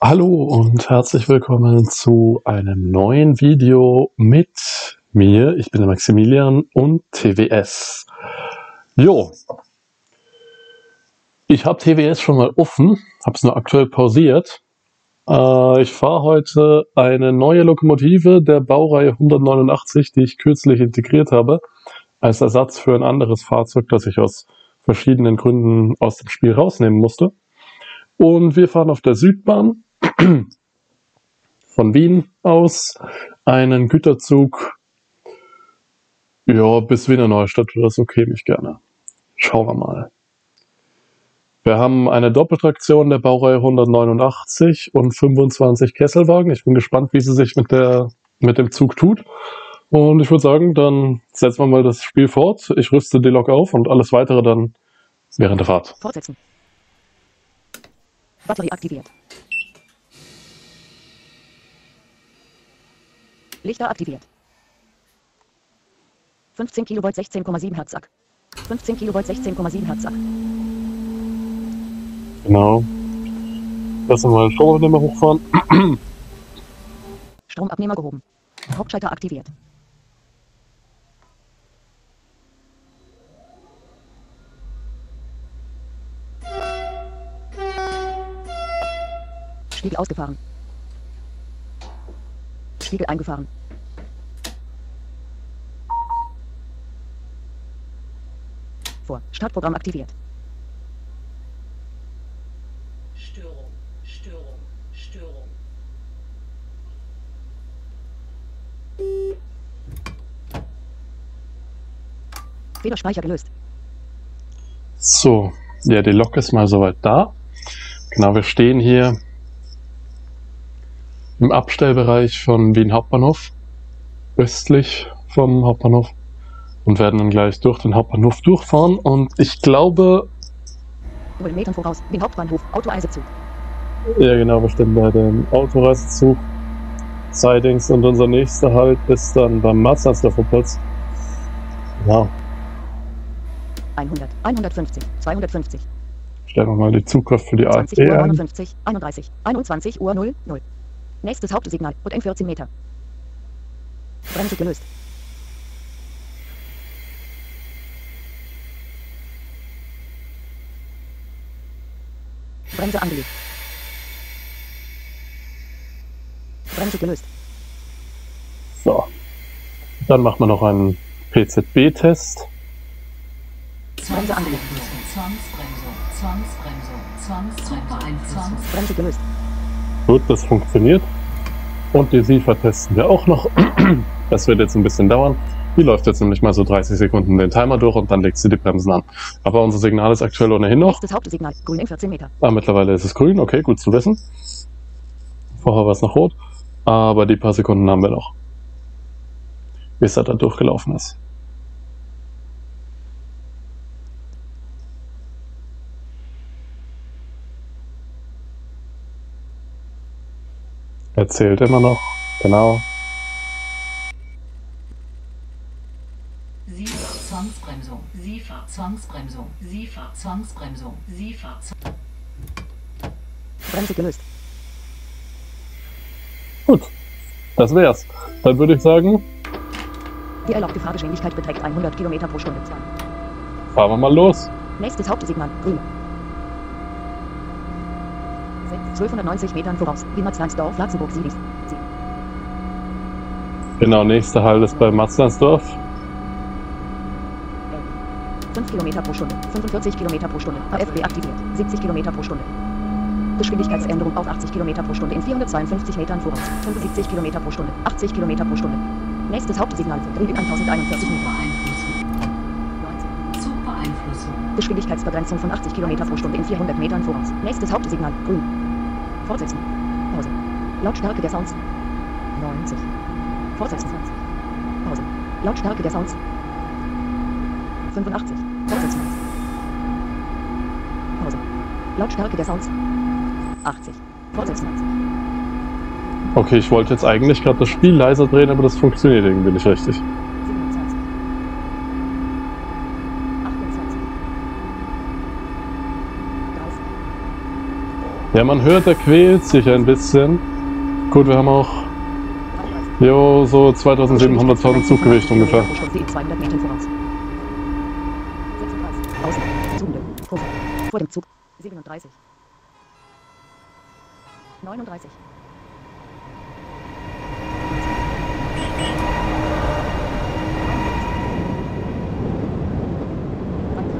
Hallo und herzlich willkommen zu einem neuen Video mit mir. Ich bin der Maximilian und TWS. Jo, ich habe TWS schon mal offen, habe es nur aktuell pausiert. Äh, ich fahre heute eine neue Lokomotive der Baureihe 189, die ich kürzlich integriert habe, als Ersatz für ein anderes Fahrzeug, das ich aus verschiedenen Gründen aus dem Spiel rausnehmen musste. Und wir fahren auf der Südbahn von Wien aus einen Güterzug ja, bis Wiener Neustadt oder so käme ich gerne. Schauen wir mal. Wir haben eine Doppeltraktion der Baureihe 189 und 25 Kesselwagen. Ich bin gespannt, wie sie sich mit, der, mit dem Zug tut. Und ich würde sagen, dann setzen wir mal das Spiel fort. Ich rüste die Lok auf und alles weitere dann während der Fahrt. Fortsetzen. Batterie aktiviert. Lichter aktiviert. 15 Kilovolt 16,7 Hertz Sack. 15 Kilovolt 16,7 Hertz Sack. Genau. Lass uns mal Stromabnehmer hochfahren. Stromabnehmer gehoben. Hauptschalter aktiviert. Spiegel ausgefahren. Spiegel eingefahren. Vor. Startprogramm aktiviert. Störung, Störung, Störung. Fehlerspeicher gelöst. So, ja, die Lok ist mal soweit da. Genau, wir stehen hier im Abstellbereich von Wien Hauptbahnhof, östlich vom Hauptbahnhof und werden dann gleich durch den Hauptbahnhof durchfahren und ich glaube, 0 Metern voraus. Den Hauptbahnhof. Autoeisezug. ja genau, wir stehen bei dem Autoreisezug Sidings und unser nächster Halt ist dann beim Marzahnsdorfer Platz. Wow, 100. 150. 250. stellen wir mal die Zugkraft für die 20 AfD Uhr ein. 59. 31. 21 Uhr 0. 0. Nächstes Hauptsignal. Und in 14 Meter. Bremse gelöst. Bremse angelegt. Bremse gelöst. So, dann machen wir noch einen PZB-Test. Bremse angelegt. Zwangsbremsung, Zwangsbremsung, Zwangsbremsung, Zwangsbremsung. Bremse gelöst. Gut, das funktioniert. Und die SIFA testen wir auch noch. Das wird jetzt ein bisschen dauern. Die läuft jetzt nämlich mal so 30 Sekunden den Timer durch und dann legt sie die Bremsen an. Aber unser Signal ist aktuell ohnehin noch. Nächstes Hauptsignal. Grün in 14 Meter. Ah, mittlerweile ist es grün. Okay, gut zu wissen. Vorher war es noch rot. Aber die paar Sekunden haben wir noch. Bis er dann durchgelaufen ist. Er zählt immer noch. Genau. SIFA, Zwangsbremsung, SIFA, Zwangsbremsung, SIFA, Zwangsbremsung, SIFA, Z- Bremse gelöst. Gut. Das wär's. Dann würde ich sagen, Die erlaubte Fahrgeschwindigkeit beträgt 100 Kilometer pro Stunde. fahren wir mal los. Nächstes Hauptsignal. Grün. 1290 Metern voraus. Wienertslandsdorf, Latzenburg, Siedis. Genau, nächster Halt ist bei Matzlandsdorf. 5 Kilometer pro Stunde. 45 Kilometer pro Stunde. AFB aktiviert. 70 Kilometer pro Stunde. Geschwindigkeitsänderung auf 80 Kilometer pro Stunde in 452 Metern voraus. 75 Kilometer pro Stunde. 80 Kilometer pro Stunde. Nächstes Hauptsignal. Grün 1041 Meter. Zugbeeinflussung, 19. Zugbeeinflussung, Geschwindigkeitsbegrenzung von 80 Kilometer pro Stunde in 400 Metern voraus. Nächstes Hauptsignal. Grün. Fortsetzen. Pause. Lautstärke der Sounds. 90. Fortsetzen. Pause. Lautstärke der Sounds. 85. Fortsetzen. Pause. Lautstärke der Sounds. 80. Fortsetzen. Okay, ich wollte jetzt eigentlich gerade das Spiel leiser drehen, aber das funktioniert irgendwie nicht richtig. 27. 28. 30. Ja, man hört, er quält sich ein bisschen. Gut, wir haben auch jo, so 2700 Tonnen Zuggewicht ungefähr. Pro Stunde in 200 Metern voraus. 36. Außen. Zugende. Kurve. Vor dem Zug. 37. 39.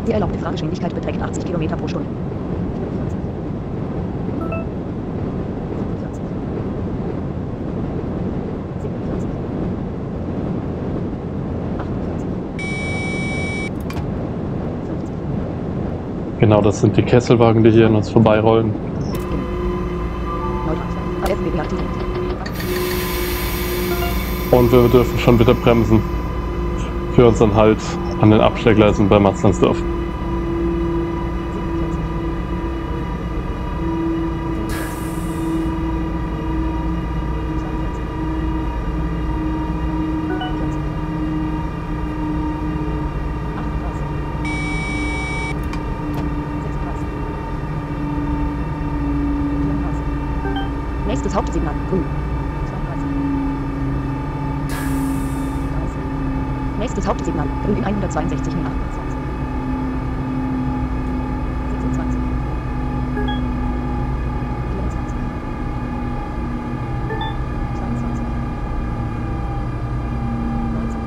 Die erlaubte Fahrgeschwindigkeit beträgt 80 km pro Stunde. Genau, das sind die Kesselwagen, die hier an uns vorbeirollen. Und wir dürfen schon wieder bremsen. Für unseren Halt an den Abstellgleisen bei Matzlandsdorf. 47. Nächstes Hauptsignal. Grün. 32. 30. Nächstes Hauptsignal. Grün in 162 mit 28. 26. 24. 22. 19.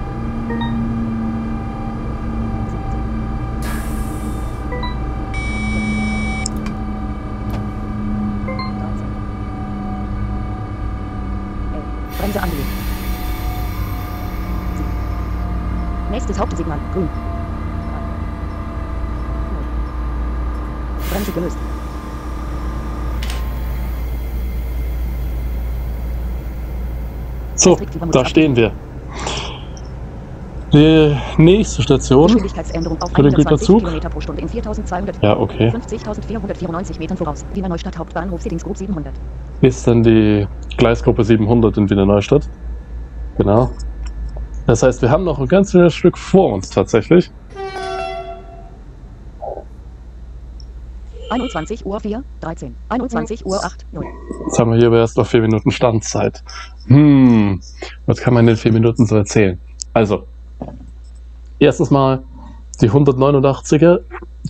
13. Bremse angelegt. Hauptsignal. Grün. Bremse gelöst. So, da stehen wir. Die nächste Station. Geschwindigkeitsänderung auf Für den 120 Güterzug? pro Stunde in 4200. Ja, okay. 50.494 Metern voraus. Wiener Neustadt Hauptbahnhof Siedlungsgut 700. Ist dann die Gleisgruppe 700 in Wiener Neustadt. Genau. Das heißt, wir haben noch ein ganzes Stück vor uns tatsächlich. 21 Uhr 4, 13. 21 Uhr 8, 0. Jetzt haben wir hier aber erst noch vier Minuten Standzeit. Hm, was kann man in den vier Minuten so erzählen? Also, erstens mal, die 189er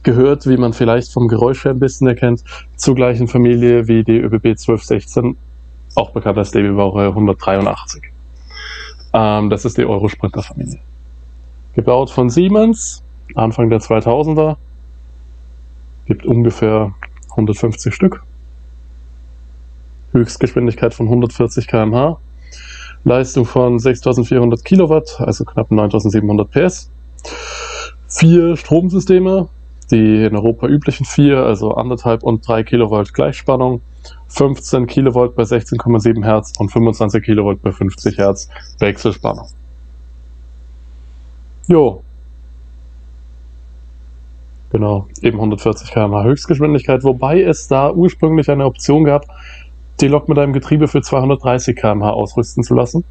gehört, wie man vielleicht vom Geräusch her ein bisschen erkennt, zur gleichen Familie wie die ÖBB 1216, auch bekannt als DB Baureihe 183. Ähm, das ist die Eurosprinter-Familie. Gebaut von Siemens, Anfang der 2000er. Gibt ungefähr 150 Stück. Höchstgeschwindigkeit von 140 km/h. Leistung von 6400 Kilowatt, also knapp 9700 PS. Vier Stromsysteme, die in Europa üblichen vier, also anderthalb und drei Kilovolt Gleichspannung. 15 Kilovolt bei 16,7 Hertz und 25 Kilovolt bei 50 Hertz Wechselspannung. Jo. Genau, eben 140 km/h Höchstgeschwindigkeit, wobei es da ursprünglich eine Option gab, die Lok mit einem Getriebe für 230 km/h ausrüsten zu lassen.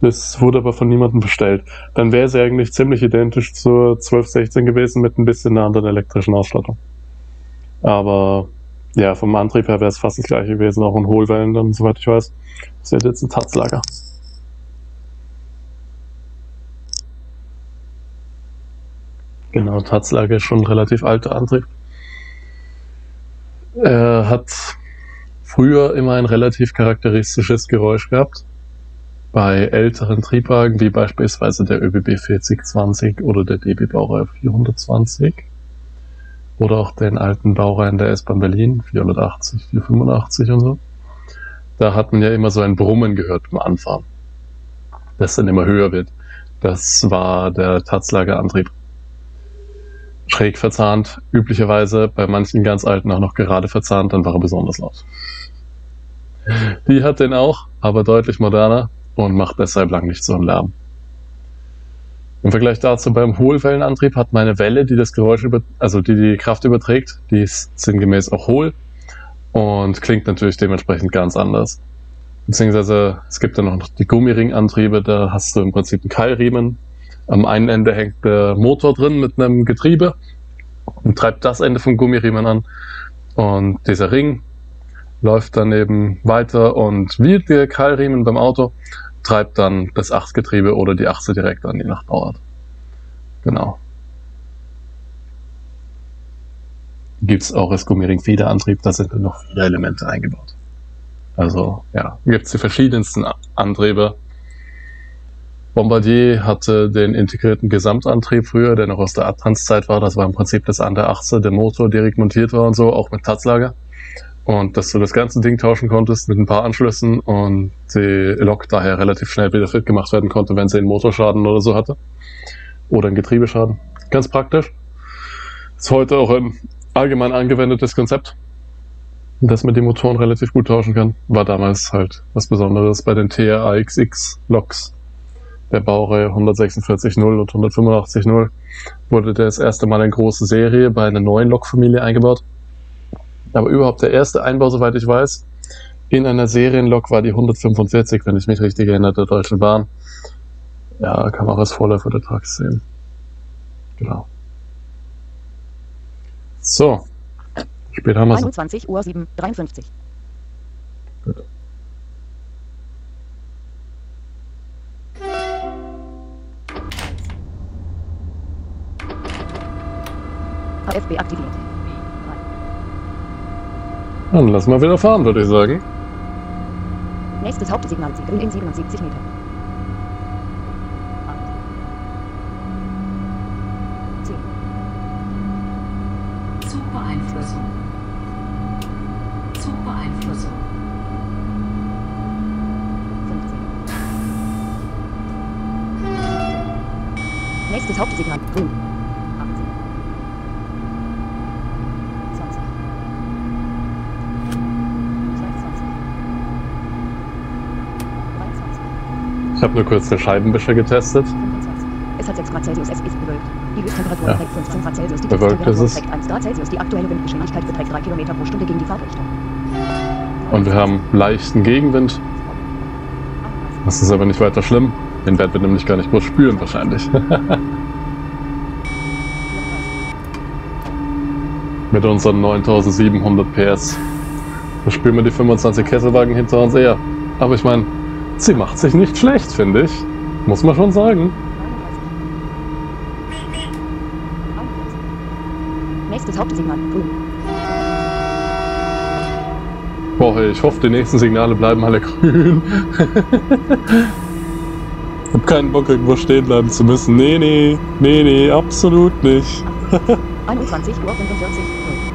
Das wurde aber von niemandem bestellt. Dann wäre sie eigentlich ziemlich identisch zur 1216 gewesen mit ein bisschen einer anderen elektrischen Ausstattung. Aber ja, vom Antrieb her wäre es fast das gleiche gewesen, auch in Hohlwellen dann, soweit ich weiß. Das ist jetzt ein Tatzlager. Genau, Tatzlager ist schon ein relativ alter Antrieb. Er hat früher immer ein relativ charakteristisches Geräusch gehabt. Bei älteren Triebwagen, wie beispielsweise der ÖBB 4020 oder der DB Baureihe 420 oder auch den alten Baureihen der S-Bahn Berlin 480, 485 und so, da hat man ja immer so ein Brummen gehört beim Anfahren, das dann immer höher wird. Das war der Tatzlagerantrieb. Schräg verzahnt, üblicherweise bei manchen ganz alten auch noch gerade verzahnt, dann war er besonders laut. Die hat den auch, aber deutlich moderner und macht deshalb lang nicht so einen Lärm. Im Vergleich dazu beim Hohlwellenantrieb hat meine Welle, die das Geräusch über, also die die Kraft überträgt, die ist sinngemäß auch hohl und klingt natürlich dementsprechend ganz anders. Beziehungsweise es gibt dann noch die Gummiringantriebe, da hast du im Prinzip einen Keilriemen. Am einen Ende hängt der Motor drin mit einem Getriebe und treibt das Ende vom Gummiriemen an. Und dieser Ring läuft dann eben weiter und wie der Keilriemen beim Auto, treibt dann das Achsgetriebe oder die Achse direkt an, je nach Bauart. Genau. Gibt es auch als Gummering-Federantrieb, da sind noch viele Elemente eingebaut. Also ja, gibt es die verschiedensten Antriebe. Bombardier hatte den integrierten Gesamtantrieb früher, der noch aus der Adtranszeit war. Das war im Prinzip das an der Achse, der Motor direkt montiert war und so, auch mit Tatzlager. Und dass du das ganze Ding tauschen konntest mit ein paar Anschlüssen und die Lok daher relativ schnell wieder fit gemacht werden konnte, wenn sie einen Motorschaden oder so hatte. Oder einen Getriebeschaden. Ganz praktisch. Ist heute auch ein allgemein angewendetes Konzept, dass man die Motoren relativ gut tauschen kann. War damals halt was Besonderes bei den TRAXX Loks der Baureihe 146.0 und 185.0 wurde das erste Mal in große Serie bei einer neuen Lokfamilie eingebaut. Aber überhaupt der erste Einbau, soweit ich weiß, in einer Serienlok war die 145, wenn ich mich richtig erinnere, der Deutschen Bahn. Ja, kann man auch als Vorläufer der Trucks sehen. Genau. So. Später haben wir 21 Uhr 7, 53. Gut. AFB aktiviert. Dann lass mal wieder fahren, würde ich sagen. Nächstes Hauptsignal, in 77 Meter. Zehn, Zugbeeinflussung. Zugbeeinflussung. 15. Nächstes Hauptsignal, grün. 18. 20. 22. 23. Ich habe kurz den Scheibenwischer getestet. 25. Es hat 6 Grad Celsius, es ist bewölkt. Die Höchsttemperatur Ja. beträgt 15 Grad Celsius, die Tiefsttemperatur beträgt 1 Grad Celsius, die aktuelle Windgeschwindigkeit beträgt 3 Kilometer pro Stunde gegen die Fahrtrichtung. Und wir haben leichten Gegenwind. Das ist aber nicht weiter schlimm. Den werden wir nämlich gar nicht groß spüren wahrscheinlich. Mit unseren 9700 PS. Da spüren wir die 25 Kesselwagen hinter uns eher. Aber ich meine, sie macht sich nicht schlecht, finde ich. Muss man schon sagen. 39. Nächstes Hauptsignal, grün. Boah, ich hoffe, die nächsten Signale bleiben alle grün. ich hab keinen Bock, irgendwo stehen bleiben zu müssen. Nee, nee, nee, nee, absolut nicht. 21 Uhr 45.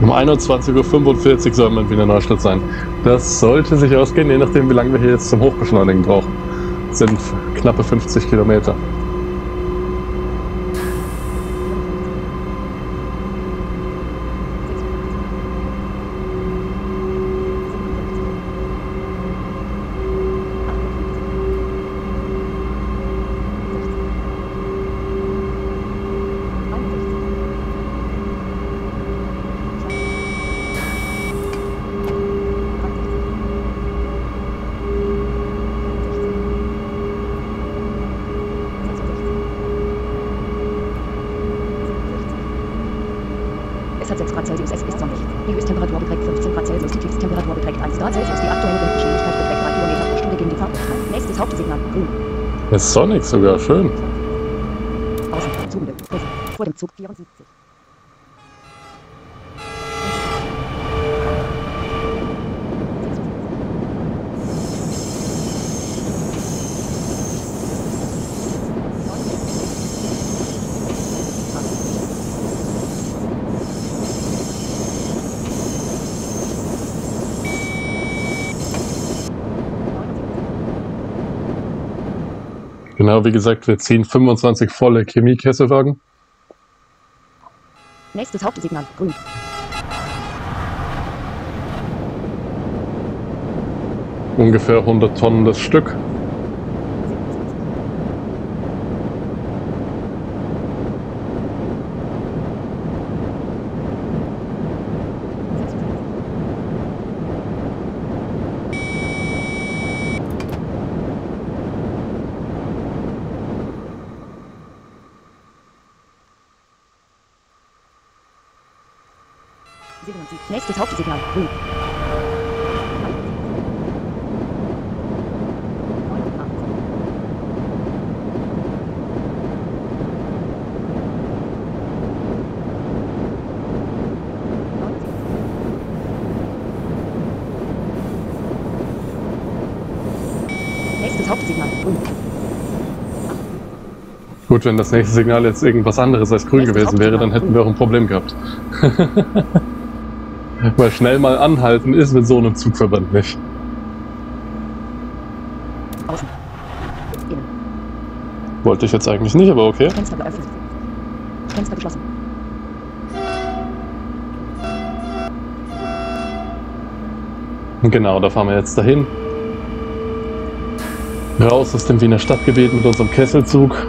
Um 21.45 Uhr soll man wieder Neustadt sein. Das sollte sich ausgehen, je nachdem, wie lange wir hier jetzt zum Hochbeschleunigen brauchen. Das sind knappe 50 Kilometer. Es hat 6 Grad Celsius, es ist sonnig. Die Höchsttemperatur beträgt 15 Grad Celsius, die Tiefsttemperatur beträgt 1 Grad Celsius, die aktuelle Windgeschwindigkeit beträgt 3 Kilometer pro Stunde gegen die Fahrtrichtung. Nächstes Hauptsignal, grün. Sonnig sogar, schön. Vor dem Zug 74. Genau, wie gesagt, wir ziehen 25 volle Chemiekesselwagen. Nächstes Hauptsignal, grün. Ungefähr 100 Tonnen das Stück. Nächstes Hauptsignal. Grün. Nächstes Hauptsignal. Grün. Gut, wenn das nächste Signal jetzt irgendwas anderes als grün Nächstes gewesen wäre, dann hätten wir auch ein Problem gehabt. Weil schnell mal anhalten ist mit so einem Zugverband nicht. Außen. Innen. Wollte ich jetzt eigentlich nicht, aber okay. Fenster geöffnet. Fenster geschlossen. Genau, da fahren wir jetzt dahin. Raus aus dem Wiener Stadtgebiet mit unserem Kesselzug.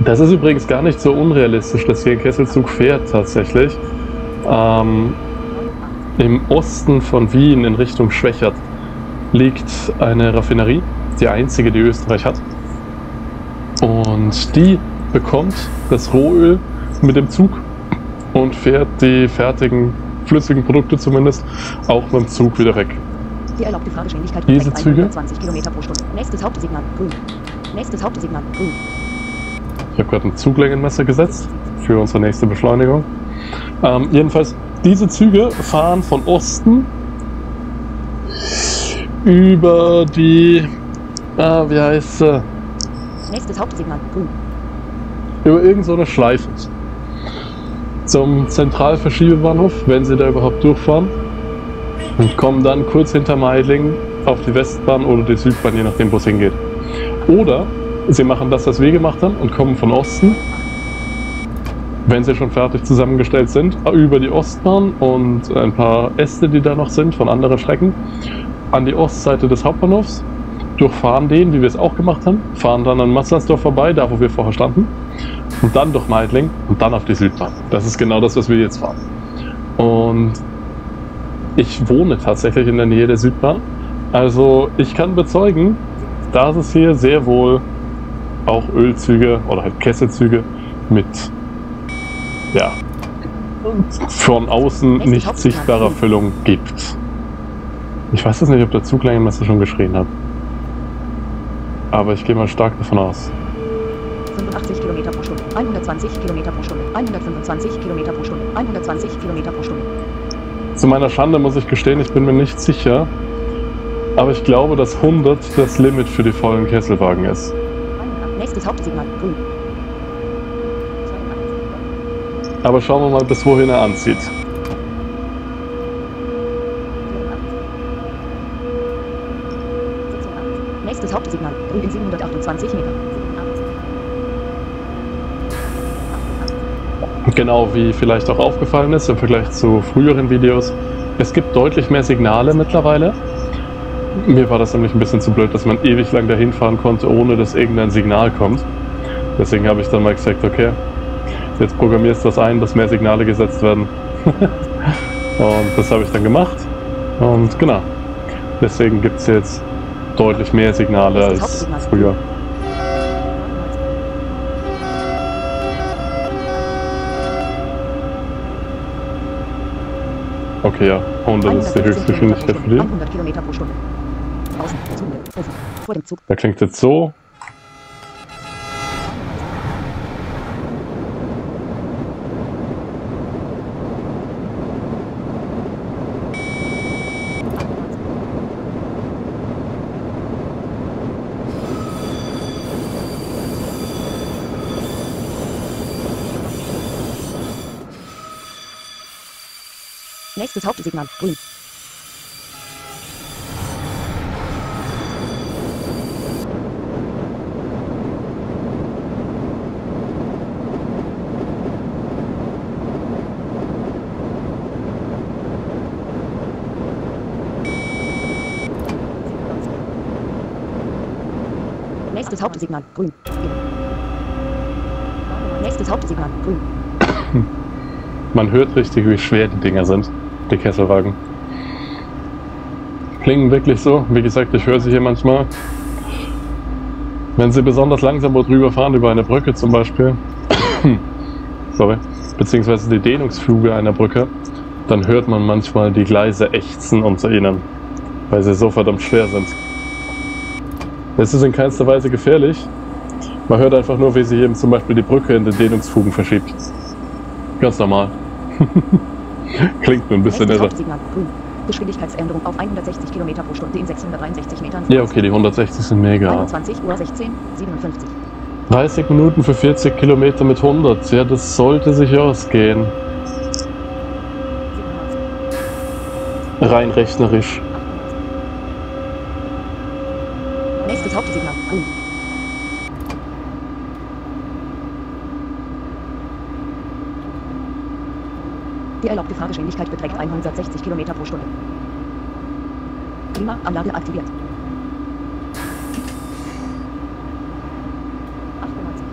Das ist übrigens gar nicht so unrealistisch, dass hier ein Kesselzug fährt tatsächlich. Ähm, Im Osten von Wien in Richtung Schwächert liegt eine Raffinerie, die einzige, die Österreich hat. Und die bekommt das Rohöl mit dem Zug und fährt die fertigen flüssigen Produkte zumindest auch mit dem Zug wieder weg. Die erlaubte Fahrgeschwindigkeit Diese Züge? 120 km pro Stunde. Nächstes Hauptsignal. Grün. Nächstes Hauptsignal. Grün. Ich habe gerade ein Zuglängenmesser gesetzt für unsere nächste Beschleunigung. Ähm, jedenfalls, diese Züge fahren von Osten über die, ah, wie heißt sie, Nächstes Hauptsignal. Grün. über irgendeine so eine Schleife zum Zentralverschiebbahnhof, wenn sie da überhaupt durchfahren. Und kommen dann kurz hinter Meidling auf die Westbahn oder die Südbahn, je nachdem, wo es hingeht. Oder sie machen das, was wir gemacht haben und kommen von Osten, wenn sie schon fertig zusammengestellt sind, über die Ostbahn und ein paar Äste, die da noch sind von anderen Strecken, an die Ostseite des Hauptbahnhofs, durchfahren den, wie wir es auch gemacht haben, fahren dann an Matzlandsdorf vorbei, da wo wir vorher standen, und dann durch Meidling und dann auf die Südbahn. Das ist genau das, was wir jetzt fahren. Und ich wohne tatsächlich in der Nähe der Südbahn. Also ich kann bezeugen, dass es hier sehr wohl auch Ölzüge oder halt Kesselzüge mit ja, von außen nicht sichtbarer Füllung gibt. Ich weiß jetzt nicht, ob der Zuglängenmesser schon geschrien hat. Aber ich gehe mal stark davon aus. 85 km pro Stunde. 120 km pro Stunde. 125 km pro Stunde. 120 km pro Stunde. Zu meiner Schande muss ich gestehen, ich bin mir nicht sicher. Aber ich glaube, dass 100 das Limit für die vollen Kesselwagen ist. 100. Nächstes Hauptsignal. Grün. Aber schauen wir mal, bis wohin er anzieht. Nächstes Hauptsignal. Grün in 728 Meter. Genau wie vielleicht auch aufgefallen ist im Vergleich zu früheren Videos. Es gibt deutlich mehr Signale mittlerweile. Mir war das nämlich ein bisschen zu blöd, dass man ewig lang dahin fahren konnte, ohne dass irgendein Signal kommt. Deswegen habe ich dann mal gesagt, okay, jetzt programmierst du das ein, dass mehr Signale gesetzt werden. Und das habe ich dann gemacht. Und genau, deswegen gibt es jetzt deutlich mehr Signale als früher. Okay, ja, 100 ist die 115 Höchstgeschwindigkeit für die. 100 km pro Stunde. Außen. Zunge. Ofen. Vor dem Zug. Der klingt jetzt so. Nächstes Hauptsignal. Grün. Nächstes Hauptsignal. Grün. Nächstes Hauptsignal. Grün. Man hört richtig, wie schwer die Dinger sind, die Kesselwagen. Klingen wirklich so. Wie gesagt, ich höre sie hier manchmal. Wenn sie besonders langsam drüber fahren, über eine Brücke zum Beispiel. Sorry. beziehungsweise die Dehnungsfuge einer Brücke, dann hört man manchmal die Gleise ächzen unter ihnen, weil sie so verdammt schwer sind. Es ist in keinster Weise gefährlich. Man hört einfach nur, wie sie eben zum Beispiel die Brücke in den Dehnungsfugen verschiebt. Ganz normal. Klingt nur ein bisschen. Grün. Geschwindigkeitsänderung auf 160 km pro Stunde in 663 Metern. Ja, okay, die 160 sind mega. 21 Uhr 16, 57. 30 Minuten für 40 Kilometer mit 100. Ja, das sollte sich ausgehen. 97, Rein rechnerisch. 98. Nächstes Hauptsignal. Grün. Die erlaubte Fahrgeschwindigkeit beträgt 160 km pro Stunde. Klimaanlage aktiviert. 98.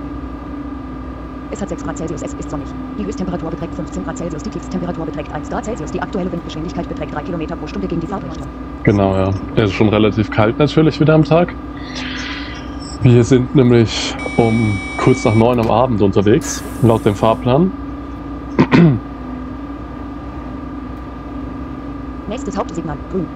Es hat 6 Grad Celsius, es ist sonnig. Die Höchsttemperatur beträgt 15 Grad Celsius, die Tiefsttemperatur beträgt 1 Grad Celsius, die aktuelle Windgeschwindigkeit beträgt 3 km pro Stunde gegen die Fahrtrichtung. Genau, ja. Es ist schon relativ kalt natürlich wieder am Tag. Wir sind nämlich um kurz nach neun am Abend unterwegs, laut dem Fahrplan. Nächstes Hauptsignal. Grün.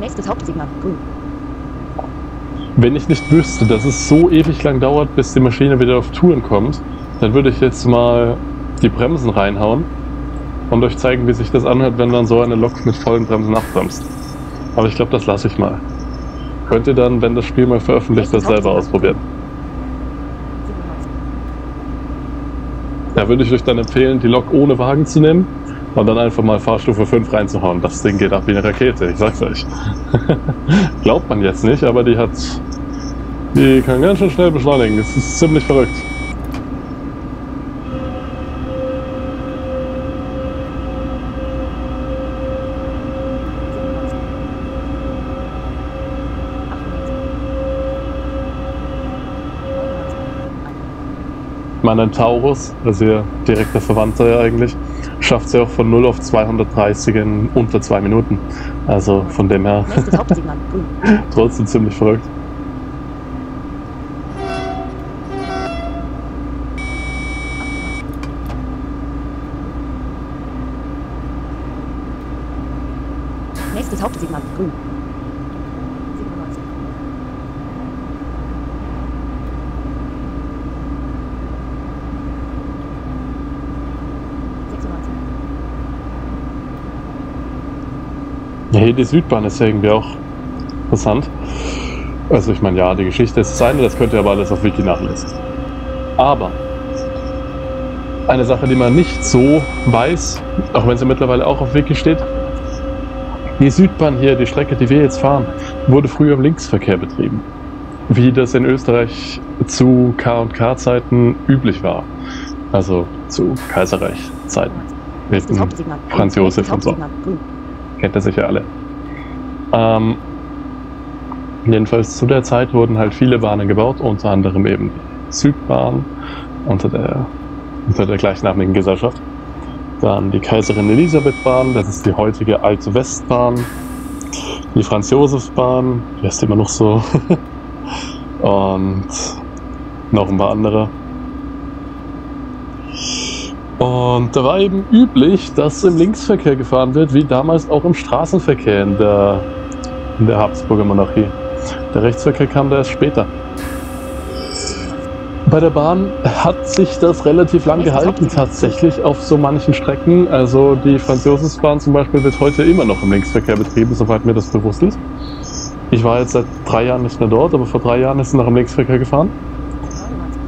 Nächstes Hauptsignal. Grün. Wenn ich nicht wüsste, dass es so ewig lang dauert, bis die Maschine wieder auf Touren kommt, dann würde ich jetzt mal die Bremsen reinhauen und euch zeigen, wie sich das anhört, wenn dann so eine Lok mit vollen Bremsen abbremst. Aber ich glaube, das lasse ich mal. Könnt ihr dann, wenn das Spiel mal veröffentlicht ist, selber ausprobieren. 97. Da würde ich euch dann empfehlen, die Lok ohne Wagen zu nehmen und dann einfach mal Fahrstufe 5 reinzuhauen. Das Ding geht ab wie eine Rakete, ich sag's euch. Glaubt man jetzt nicht, aber die hat. Die kann ganz schön schnell beschleunigen. Es ist ziemlich verrückt. Mein Taurus, also ihr direkter Verwandter eigentlich, schafft sie auch von 0 auf 230 in unter zwei Minuten. Also von dem her. Grün. trotzdem ziemlich verrückt. Nächstes Hauptsignal. Grün. 97. Sechsundneunzig. Ja, hier die Südbahn ist ja irgendwie auch interessant. Also ich meine, ja, die Geschichte ist das eine, das könnt ihr aber alles auf Wiki nachlesen. Aber eine Sache, die man nicht so weiß, auch wenn sie mittlerweile auch auf Wiki steht, die Südbahn hier, die Strecke, die wir jetzt fahren, wurde früher im Linksverkehr betrieben. Wie das in Österreich zu K&K-Zeiten üblich war. Also zu Kaiserreich-Zeiten. Franz Josef und so. Kennt ihr sicher alle. Ähm, jedenfalls zu der Zeit wurden halt viele Bahnen gebaut, unter anderem eben die Südbahn unter der, unter der gleichnamigen Gesellschaft. Dann die Kaiserin Elisabeth-Bahn, das ist die heutige Alte Westbahn. Die Franz-Josef-Bahn, die heißt immer noch so. Und noch ein paar andere. Und da war eben üblich, dass im Linksverkehr gefahren wird, wie damals auch im Straßenverkehr in der, in der Habsburger Monarchie. Der Rechtsverkehr kam da erst später. Bei der Bahn hat sich das relativ lang gehalten, tatsächlich auf so manchen Strecken. Also die Franz-Josefs-Bahn zum Beispiel wird heute immer noch im Linksverkehr betrieben, soweit mir das bewusst ist. Ich war jetzt seit drei Jahren nicht mehr dort, aber vor drei Jahren ist sie noch im Linksverkehr gefahren.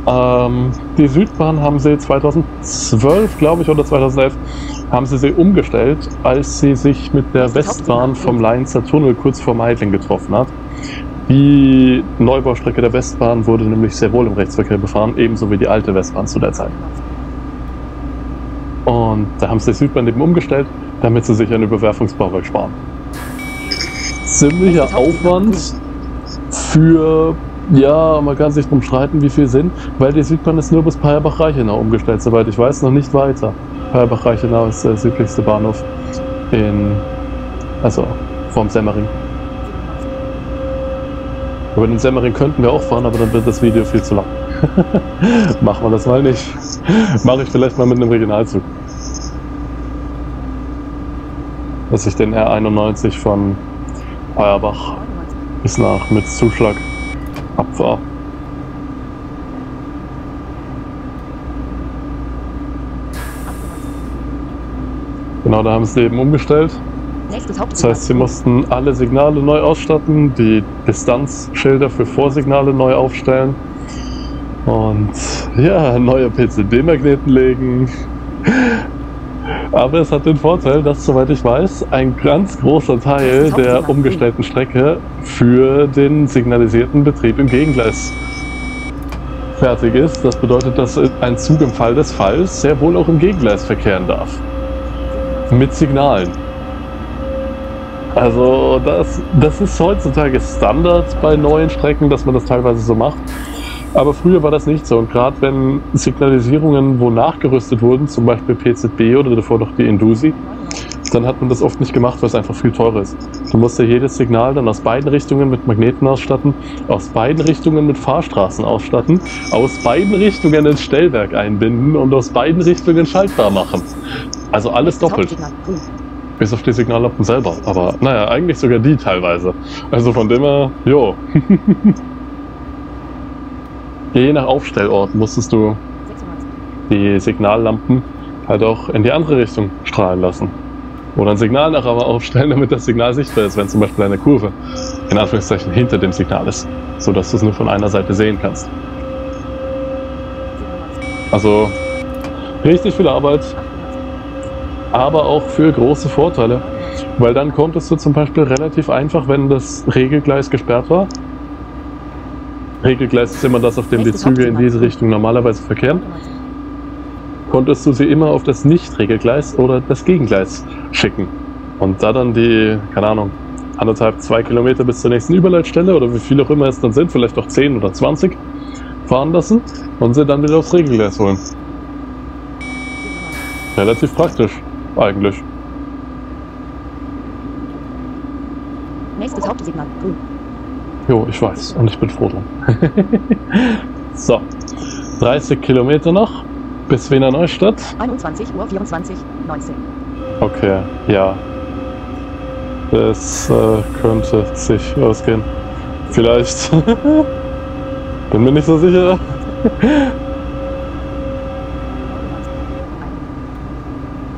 99. Ähm, die Südbahn haben sie 2012, glaube ich, oder 2011, haben sie sie umgestellt, als sie sich mit der Westbahn vom Leinzer Tunnel kurz vor Meidling getroffen hat. Die Neubaustrecke der Westbahn wurde nämlich sehr wohl im Rechtsverkehr befahren, ebenso wie die alte Westbahn zu der Zeit. Und da haben sie die Südbahn eben umgestellt, damit sie sich ein Überwerfungsbauwerk sparen. Ziemlicher Aufwand für Ja, man kann sich drum streiten, wie viel sind, weil die Südbahn ist nur bis Peierbach-Reichenau umgestellt, soweit ich weiß, noch nicht weiter. Peierbach-Reichenau ist der südlichste Bahnhof in, also vom Semmering. Über den Semmering könnten wir auch fahren, aber dann wird das Video viel zu lang. Machen wir das mal nicht. Mache ich vielleicht mal mit einem Regionalzug. Dass ich den R91 von Peierbach bis nach mit Zuschlag abfahre. Genau, da haben sie eben umgestellt. Das heißt, sie mussten alle Signale neu ausstatten, die Distanzschilder für Vorsignale neu aufstellen und ja, neue PCB-Magneten legen. Aber es hat den Vorteil, dass, soweit ich weiß, ein ganz großer Teil der umgestellten Strecke für den signalisierten Betrieb im Gegengleis fertig ist. Das bedeutet, dass ein Zug im Fall des Falls sehr wohl auch im Gegengleis verkehren darf. Mit Signalen. Also das, das ist heutzutage Standard bei neuen Strecken, dass man das teilweise so macht. Aber früher war das nicht so. Und gerade wenn Signalisierungen wo nachgerüstet wurden, zum Beispiel PZB oder davor noch die Indusi, dann hat man das oft nicht gemacht, weil es einfach viel teurer ist. Du musst ja jedes Signal dann aus beiden Richtungen mit Magneten ausstatten, aus beiden Richtungen mit Fahrstraßen ausstatten, aus beiden Richtungen ins Stellwerk einbinden und aus beiden Richtungen schaltbar machen. Also alles doppelt. Bis auf die Signallampen selber. Aber naja, eigentlich sogar die teilweise. Also von dem her, jo. Je nach Aufstellort musstest du 96. die Signallampen halt auch in die andere Richtung strahlen lassen. Oder ein Signal nachher aber aufstellen, damit das Signal sichtbar ist, wenn zum Beispiel eine Kurve in Anführungszeichen hinter dem Signal ist. Sodass du es nur von einer Seite sehen kannst. 97. Also richtig viel Arbeit, 98. aber auch für große Vorteile. Weil dann konntest du zum Beispiel relativ einfach, wenn das Regelgleis gesperrt war. Regelgleis ist immer das, auf dem die Züge in diese Richtung normalerweise verkehren. 98. Konntest du sie immer auf das Nicht-Regelgleis oder das Gegengleis schicken. Und da dann die, keine Ahnung, anderthalb, zwei Kilometer bis zur nächsten Überleitstelle oder wie viel auch immer es dann sind, vielleicht auch 10 oder 20, fahren lassen und sie dann wieder aufs Regelgleis holen. 97. Relativ praktisch, eigentlich. Nächstes Hauptsignal. Grün. Jo, ich weiß. Und ich bin froh drum. so. 30 Kilometer noch bis Wiener Neustadt. 21 Uhr 24. 19. Okay, ja. Das äh, könnte sich ausgehen. Vielleicht. bin mir nicht so sicher. 99.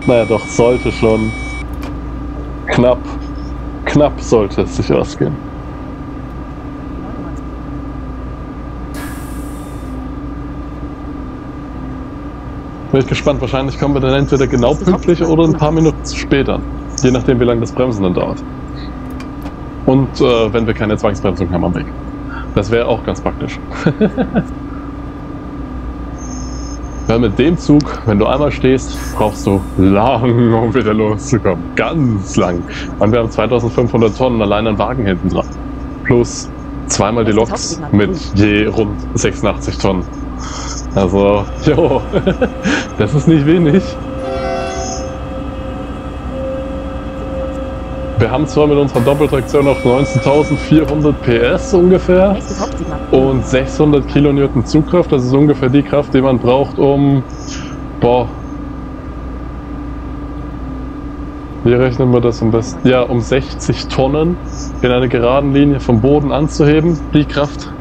Naja, doch, sollte schon. Knapp. Knapp sollte es sich ausgehen. Bin ich gespannt. Wahrscheinlich kommen wir dann entweder genau pünktlich oder ein paar Minuten später. Je nachdem, wie lange das Bremsen dann dauert. Und äh, wenn wir keine Zwangsbremsung haben am Weg. Das wäre auch ganz praktisch. Weil mit dem Zug, wenn du einmal stehst, brauchst du lang, um wieder loszukommen. Ganz lang. Und wir haben 2500 Tonnen allein an Wagen hinten dran. Plus zweimal die Loks mit je rund 86 Tonnen. Also, jo, das ist nicht wenig. Wir haben zwar mit unserer Doppeltraktion noch 19.400 PS ungefähr und 600 Kilonewton Zugkraft. Das ist ungefähr die Kraft, die man braucht, um, boah, wie rechnen wir das am besten? Ja, um 60 Tonnen in einer geraden Linie vom Boden anzuheben. Die Kraft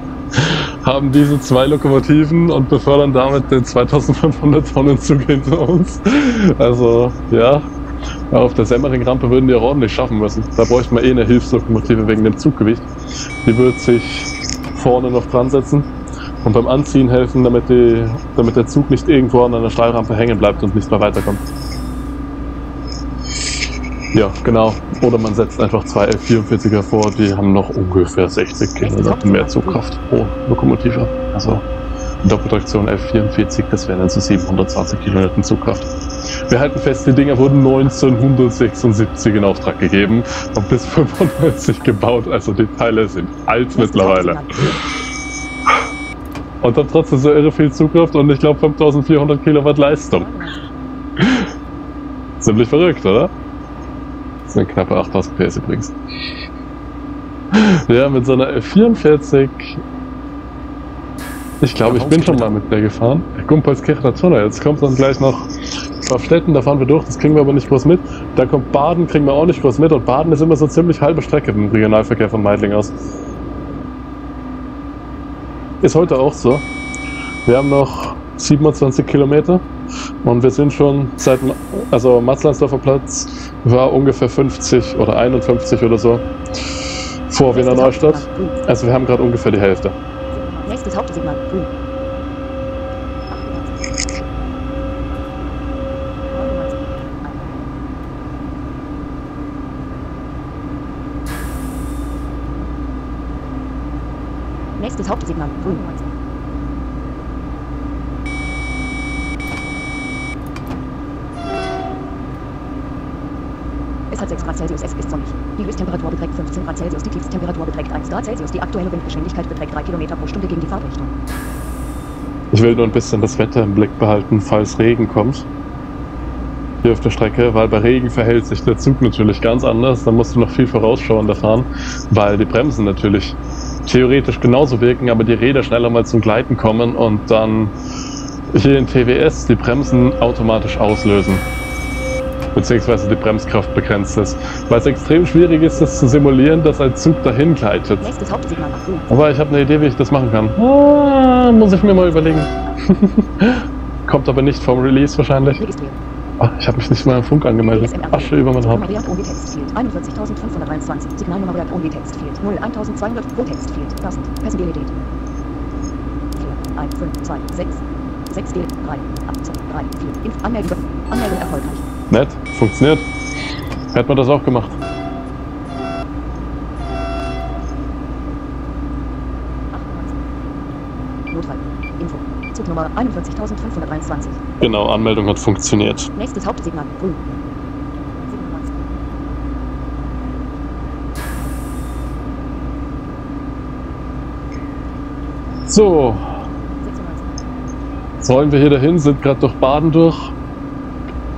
haben diese zwei Lokomotiven und befördern damit den 2500 Tonnen Zug hinter uns. Also, ja. Auf der Semmering-Rampe würden die auch ordentlich schaffen müssen. Da bräuchte man eh eine Hilfslokomotive wegen dem Zuggewicht. Die wird sich vorne noch dran setzen und beim Anziehen helfen, damit, die, damit der Zug nicht irgendwo an einer Steilrampe hängen bleibt und nicht mehr weiterkommt. Ja, genau. Oder man setzt einfach zwei F44er vor, die haben noch ungefähr 60 Kilometer mehr Zugkraft pro Lokomotive. Also Doppeltraktion F44, das wären dann so 720 Kilometer Zugkraft. Wir halten fest, die Dinger wurden 1976 in Auftrag gegeben und bis 95 gebaut. Also die Teile sind alt mittlerweile. Und habe trotzdem so irre viel Zugkraft und ich glaube 5400 Kilowatt Leistung. Ziemlich verrückt, oder? Das sind knappe 8000 PS übrigens. Ja, mit so einer F44. Ich glaube, ich bin schon mal mit der gefahren. Gumpolskirchener Tunnel. Jetzt kommt dann gleich noch auf Städten, da fahren wir durch, das kriegen wir aber nicht groß mit. Da kommt Baden, kriegen wir auch nicht groß mit. Und Baden ist immer so ziemlich halbe Strecke im Regionalverkehr von Meidling aus. Ist heute auch so. Wir haben noch 27 Kilometer und wir sind schon seit, also Matzleinsdorfer Platz war ungefähr 50 oder 51 oder so vor Wiener Neustadt. Also wir haben gerade ungefähr die Hälfte. Nächstes Hauptsignal. Grün. Nächstes Hauptsignal. Grün. Es hat 6 Grad Celsius, es ist sonnig. Die Höchsttemperatur beträgt 15 Grad Celsius, die Tiefsttemperatur beträgt 1 Grad Celsius, die aktuelle Windgeschwindigkeit beträgt 3 Kilometer pro Stunde gegen die Fahrtrichtung. Ich will nur ein bisschen das Wetter im Blick behalten, falls Regen kommt. Hier auf der Strecke, weil bei Regen verhält sich der Zug natürlich ganz anders. Da musst du noch viel vorausschauender fahren, weil die Bremsen natürlich theoretisch genauso wirken, aber die Räder schneller mal zum Gleiten kommen und dann hier in TWS die Bremsen automatisch auslösen. Beziehungsweise die Bremskraft begrenzt ist. Weil es extrem schwierig ist, das zu simulieren, dass ein Zug dahin gleitet. Aber ich habe eine Idee, wie ich das machen kann. Ah, muss ich mir mal überlegen. Kommt aber nicht vom Release wahrscheinlich. Ah, ich habe mich nicht mal im Funk angemeldet. Asche über mein Haupt. Signalnummer ohne Text fehlt. 41.523. Signalnummer ohne Text fehlt. 01200. Pro Text fehlt. Passend. Passengelität. 4, 1, 5, 2, 6. 6 G, 3, 8, 2, 3, 4. Inf Anmeldung. Anmeldung erfolgreich. Nett, funktioniert. Hätte man das auch gemacht. 98. Notfall. Info. Zugnummer 41.523. Genau, Anmeldung hat funktioniert. Nächstes Hauptsignal. Grün. 97. So, 96. sollen wir hier dahin, sind gerade durch Baden durch.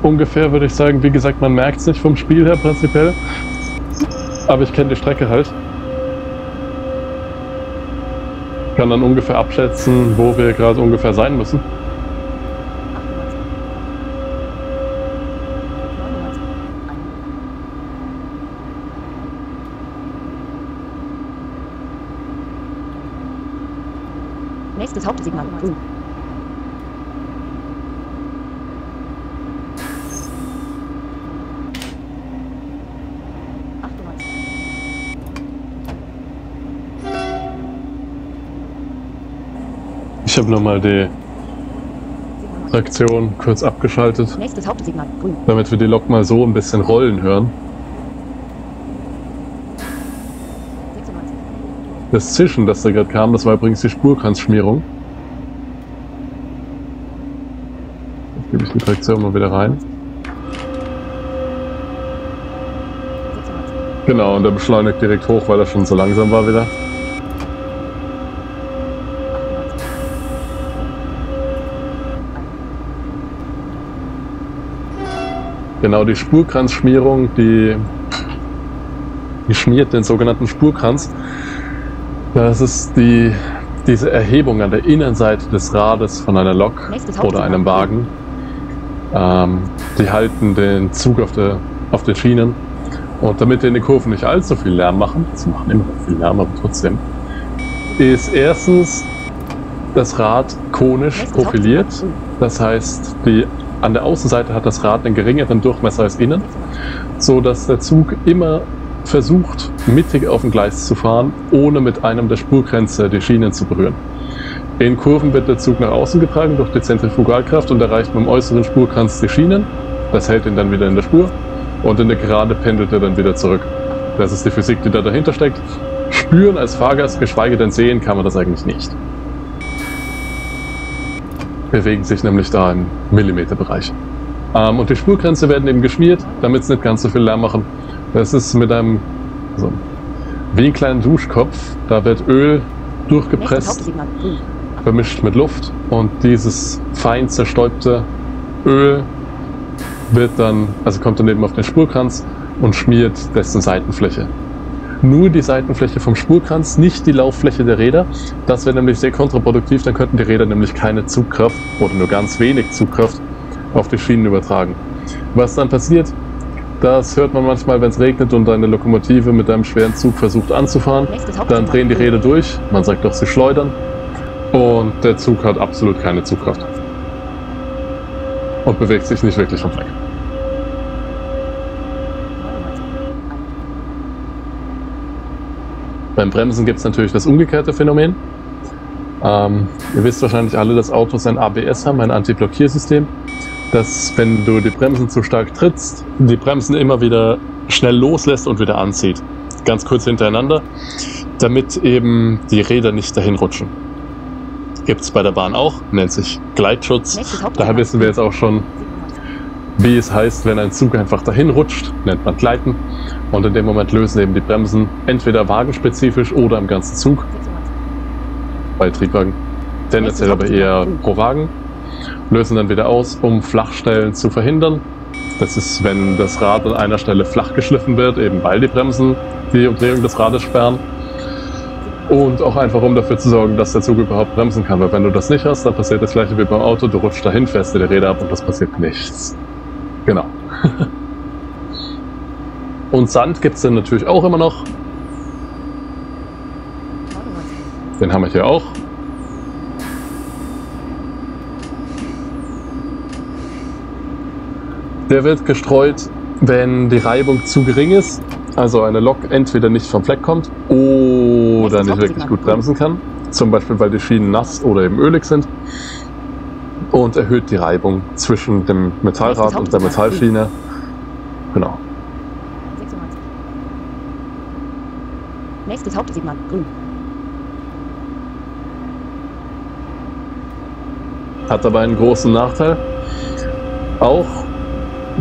Ungefähr würde ich sagen, wie gesagt, man merkt es nicht vom Spiel her prinzipiell. Aber ich kenne die Strecke halt. Kann dann ungefähr abschätzen, wo wir gerade ungefähr sein müssen. 98. 99. Nächstes Hauptsignal. Grün. Ich habe nochmal die Traktion kurz abgeschaltet, Nächstes Hauptsignal. Grün. damit wir die Lok mal so ein bisschen rollen hören. 96. Das Zischen, das da gerade kam, das war übrigens die Spurkranzschmierung. Jetzt gebe ich die Traktion mal wieder rein. 96. Genau, und er beschleunigt direkt hoch, weil er schon so langsam war wieder. Genau, die Spurkranzschmierung, die, die schmiert den sogenannten Spurkranz. Das ist die, diese Erhebung an der Innenseite des Rades von einer Lok oder einem Wagen. Ähm, die halten den Zug auf, der, auf den Schienen. Und damit die in den Kurven nicht allzu viel Lärm machen, sie machen immer noch viel Lärm, aber trotzdem, ist erstens das Rad konisch profiliert. Das heißt, die, an der Außenseite hat das Rad einen geringeren Durchmesser als innen, so dass der Zug immer versucht, mittig auf dem Gleis zu fahren, ohne mit einem der Spurgrenze die Schienen zu berühren. In Kurven wird der Zug nach außen getragen durch die Zentrifugalkraft und erreicht mit dem äußeren Spurkranz die Schienen. Das hält ihn dann wieder in der Spur und in der Gerade pendelt er dann wieder zurück. Das ist die Physik, die da dahinter steckt. Spüren als Fahrgast, geschweige denn sehen, kann man das eigentlich nicht bewegen sich nämlich da im Millimeterbereich. Ähm, und die Spurgrenze werden eben geschmiert, damit es nicht ganz so viel Lärm machen. Das ist mit einem, also, wie ein kleinen Duschkopf, da wird Öl durchgepresst bemischt mit Luft und dieses fein zerstäubte Öl wird dann, also kommt dann eben auf den Spurkranz und schmiert dessen Seitenfläche. Nur die Seitenfläche vom Spurkranz, nicht die Lauffläche der Räder. Das wäre nämlich sehr kontraproduktiv, dann könnten die Räder nämlich keine Zugkraft oder nur ganz wenig Zugkraft auf die Schienen übertragen. Was dann passiert, das hört man manchmal, wenn es regnet und eine Lokomotive mit einem schweren Zug versucht anzufahren. Dann drehen die Räder durch, man sagt doch, sie schleudern und der Zug hat absolut keine Zugkraft und bewegt sich nicht wirklich vom Fleck. Beim Bremsen gibt es natürlich das umgekehrte Phänomen. Ähm, ihr wisst wahrscheinlich alle, dass Autos ein ABS haben, ein Anti-Blockiersystem, dass wenn du die Bremsen zu stark trittst, die Bremsen immer wieder schnell loslässt und wieder anzieht. Ganz kurz hintereinander, damit eben die Räder nicht dahin rutschen. Gibt es bei der Bahn auch, nennt sich Gleitschutz. Daher wissen wir jetzt auch schon, wie es heißt, wenn ein Zug einfach dahin rutscht, nennt man Gleiten. Und in dem Moment lösen eben die Bremsen entweder wagenspezifisch oder im ganzen Zug. Bei Triebwagen. Tendenziell aber eher pro Wagen. Lösen dann wieder aus, um Flachstellen zu verhindern. Das ist, wenn das Rad an einer Stelle flach geschliffen wird, eben weil die Bremsen die Umdrehung des Rades sperren. Und auch einfach, um dafür zu sorgen, dass der Zug überhaupt bremsen kann. Weil wenn du das nicht hast, dann passiert das gleiche wie beim Auto. Du rutschst dahin, fährst dir die Räder ab und das passiert nichts. Genau. Und Sand gibt es dann natürlich auch immer noch. Den haben wir hier auch. Der wird gestreut, wenn die Reibung zu gering ist, also eine Lok entweder nicht vom Fleck kommt oder nicht wirklich gut bremsen kann, zum Beispiel weil die Schienen nass oder eben ölig sind und erhöht die Reibung zwischen dem Metallrad und der Metallschiene. Genau. Nächstes Hauptsignal, grün. Hat aber einen großen Nachteil. Auch,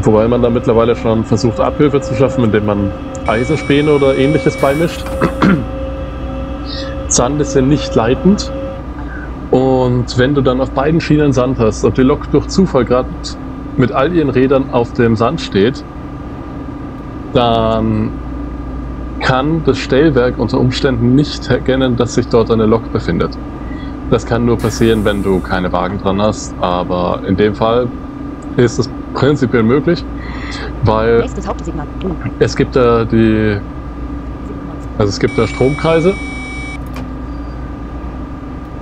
wobei man da mittlerweile schon versucht, Abhilfe zu schaffen, indem man Eisenspäne oder ähnliches beimischt. Sand ist ja nicht leitend. Und wenn du dann auf beiden Schienen Sand hast und die Lok durch Zufall gerade mit all ihren Rädern auf dem Sand steht, dann kann das Stellwerk unter Umständen nicht erkennen, dass sich dort eine Lok befindet. Das kann nur passieren, wenn du keine Wagen dran hast, aber in dem Fall ist es prinzipiell möglich, weil es gibt da die, also es gibt da Stromkreise,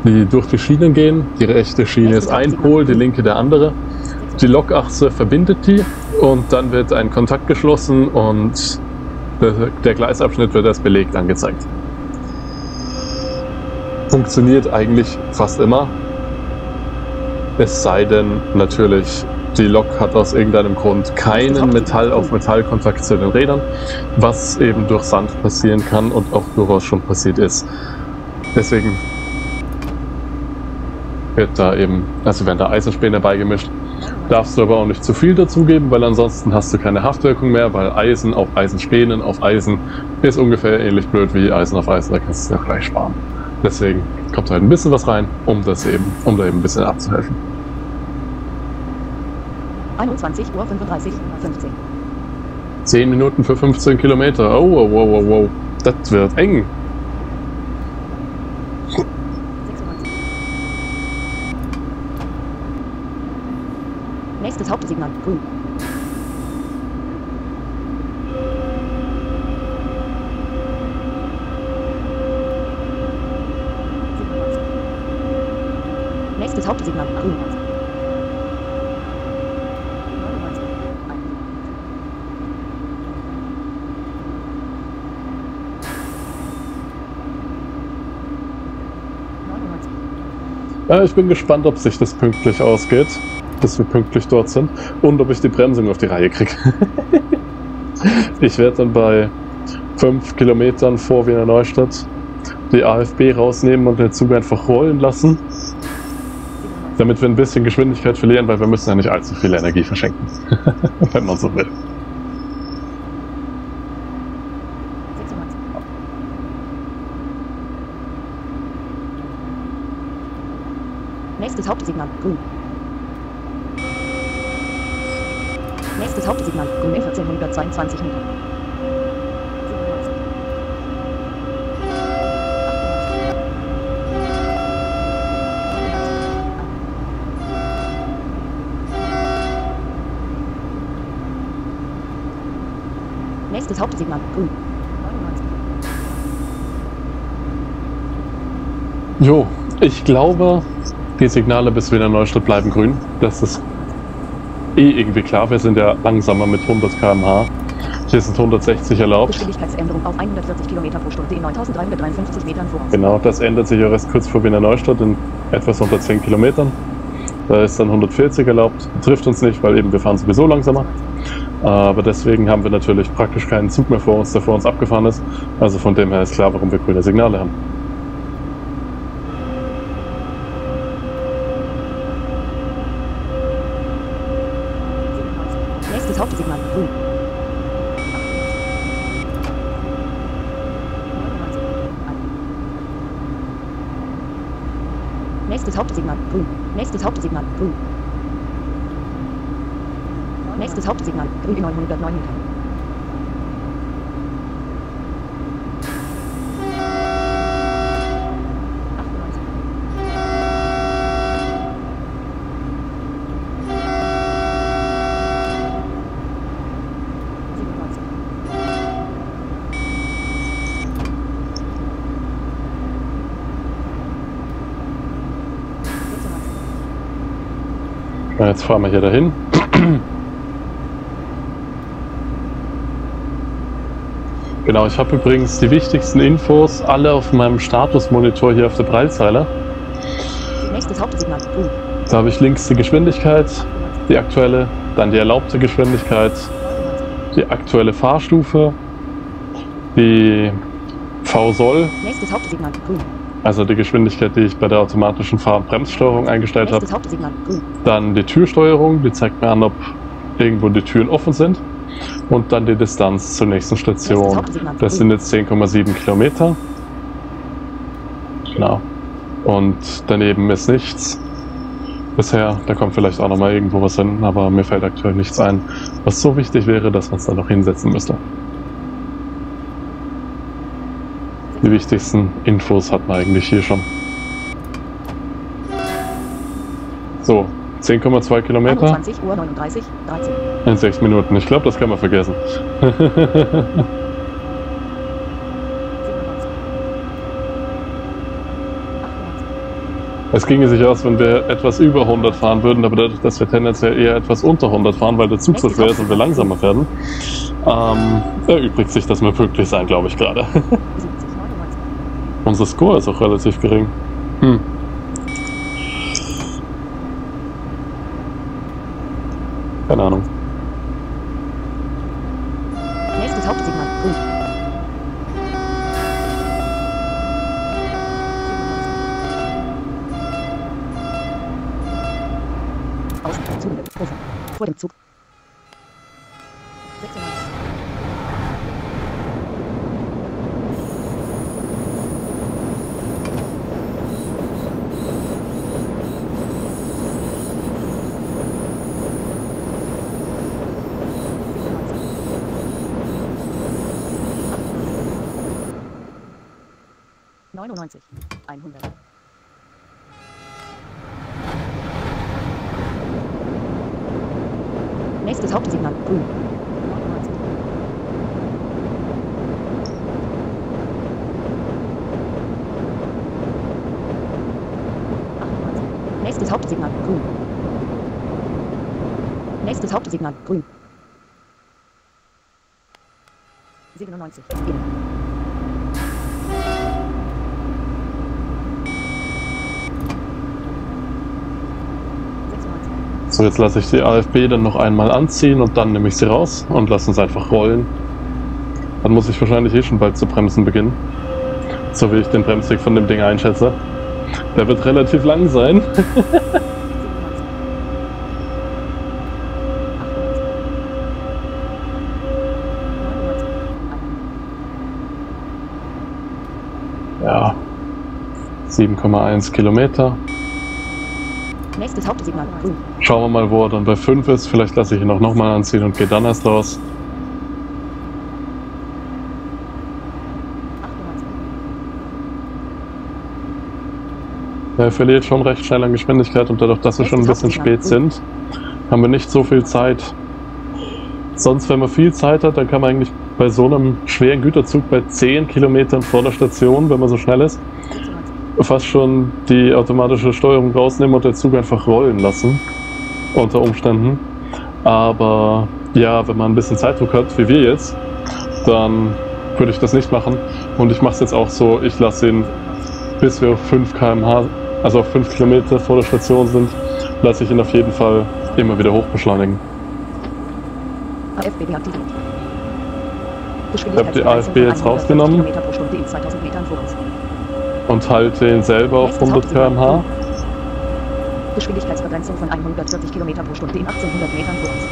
die durch die Schienen gehen. Die rechte Schiene ist ein Pol, die linke der andere. Die Lokachse verbindet die und dann wird ein Kontakt geschlossen und der Gleisabschnitt wird als belegt angezeigt. Funktioniert eigentlich fast immer. Es sei denn natürlich, die Lok hat aus irgendeinem Grund keinen Metall auf Metall Kontakt zu den Rädern, was eben durch Sand passieren kann und auch durchaus schon passiert ist. Deswegen wird da eben, also werden da Eisenspäne beigemischt. Darfst du aber auch nicht zu viel dazugeben, weil ansonsten hast du keine Haftwirkung mehr, weil Eisen auf Eisenspänen auf Eisen ist ungefähr ähnlich blöd wie Eisen auf Eisen, da kannst du ja gleich sparen. Deswegen kommt halt ein bisschen was rein, um das eben, um da eben ein bisschen abzuhelfen. 21 Uhr 35, 15. 10 Minuten für 15 Kilometer. Oh, wow, wow, wow, wow. Das wird eng. Nächstes Hauptsignal, grün. Nächstes Hauptsignal, grün. Ja, ich bin gespannt, ob sich das pünktlich ausgeht, bis wir pünktlich dort sind und ob ich die Bremsung auf die Reihe kriege. ich werde dann bei 5 Kilometern vor Wiener Neustadt die AFB rausnehmen und den Zug einfach rollen lassen, damit wir ein bisschen Geschwindigkeit verlieren, weil wir müssen ja nicht allzu viel Energie verschenken, wenn man so will. Nächstes Hauptsignal. Grün. Nächstes Hauptsignal. Grün in 1422 Meter. 97. Nächstes Hauptsignal. Grün. 99. Jo, ich glaube, die Signale bis Wiener Neustadt bleiben grün. Das ist eh irgendwie klar. Wir sind ja langsamer mit 100 km/h. Hier sind 160 erlaubt. Geschwindigkeitsänderung auf 140 km pro Stunde in 9353 Metern voraus. Genau, das ändert sich auch erst kurz vor Wiener Neustadt in etwas unter 10 Kilometern. Da ist dann 140 erlaubt. Trifft uns nicht, weil eben wir fahren sowieso langsamer. Aber deswegen haben wir natürlich praktisch keinen Zug mehr vor uns, der vor uns abgefahren ist. Also von dem her ist klar, warum wir grüne Signale haben. 109. jetzt fahren wir hier dahin. Genau, ich habe übrigens die wichtigsten Infos alle auf meinem Statusmonitor hier auf der. Nächstes Hauptsignal. Grün. Da habe ich links die Geschwindigkeit, die aktuelle, dann die erlaubte Geschwindigkeit, die aktuelle Fahrstufe, die V-Soll, Nächstes Hauptsignal. Grün. also die Geschwindigkeit, die ich bei der automatischen Fahr- und Bremssteuerung eingestellt habe. Grün. Dann die Türsteuerung, die zeigt mir an, ob irgendwo die Türen offen sind. Und dann die Distanz zur nächsten Station. Das sind jetzt 10,7 Kilometer. Genau. Und daneben ist nichts. Bisher, da kommt vielleicht auch nochmal irgendwo was hin, aber mir fällt aktuell nichts ein, was so wichtig wäre, dass man es da noch hinsetzen müsste. Die wichtigsten Infos hat man eigentlich hier schon. So, 10,2 Kilometer 20 Uhr 39, 13. in 6 Minuten. Ich glaube, das kann man vergessen. 97. Es ginge sich aus, wenn wir etwas über 100 fahren würden, aber dadurch, dass wir tendenziell eher etwas unter 100 fahren, weil der Zug so schwer ist und wir langsamer werden, ähm, erübrigt sich das mit pünktlich sein, glaube ich gerade. 70, 99. Unser Score ist auch relativ gering. Hm. Keine Ahnung. Nächstes Hauptsignal. Grün. 97. Außen, offen. Vor dem Zug. 99. 100. Nächstes Hauptsignal. Grün. Nächstes Hauptsignal. Grün. Nächstes Hauptsignal. Grün. 97. Eben. So, jetzt lasse ich die AFB dann noch einmal anziehen und dann nehme ich sie raus und lasse uns einfach rollen. Dann muss ich wahrscheinlich eh schon bald zu bremsen beginnen. So wie ich den Bremsweg von dem Ding einschätze. Der wird relativ lang sein. 97. 98. Ja. 7,1 Kilometer. Nächstes Hauptsignal. Grün. Schauen wir mal, wo er dann bei 5 ist. Vielleicht lasse ich ihn auch nochmal anziehen und gehe dann erst raus. 98. Er verliert schon recht schnell an Geschwindigkeit und dadurch, dass wir schon ein bisschen spät sind, haben wir nicht so viel Zeit. Sonst, wenn man viel Zeit hat, dann kann man eigentlich bei so einem schweren Güterzug bei 10 Kilometern vor der Station, wenn man so schnell ist, 96. fast schon die automatische Steuerung rausnehmen und den Zug einfach rollen lassen. Unter Umständen. Aber ja, wenn man ein bisschen Zeitdruck hat, wie wir jetzt, dann würde ich das nicht machen. Und ich mache es jetzt auch so, ich lasse ihn, bis wir auf 5 km/h, also auf 5 Kilometer vor der Station sind, lasse ich ihn auf jeden Fall immer wieder hochbeschleunigen. AFB deaktiviert. Ich hab die AFB jetzt rausgenommen. Pro Stunde in 2000 Metern vor uns. Und halte ihn selber auf 100 km/h. Geschwindigkeitsbegrenzung von 140 Kilometer pro Stunde in 1800 Metern vor uns.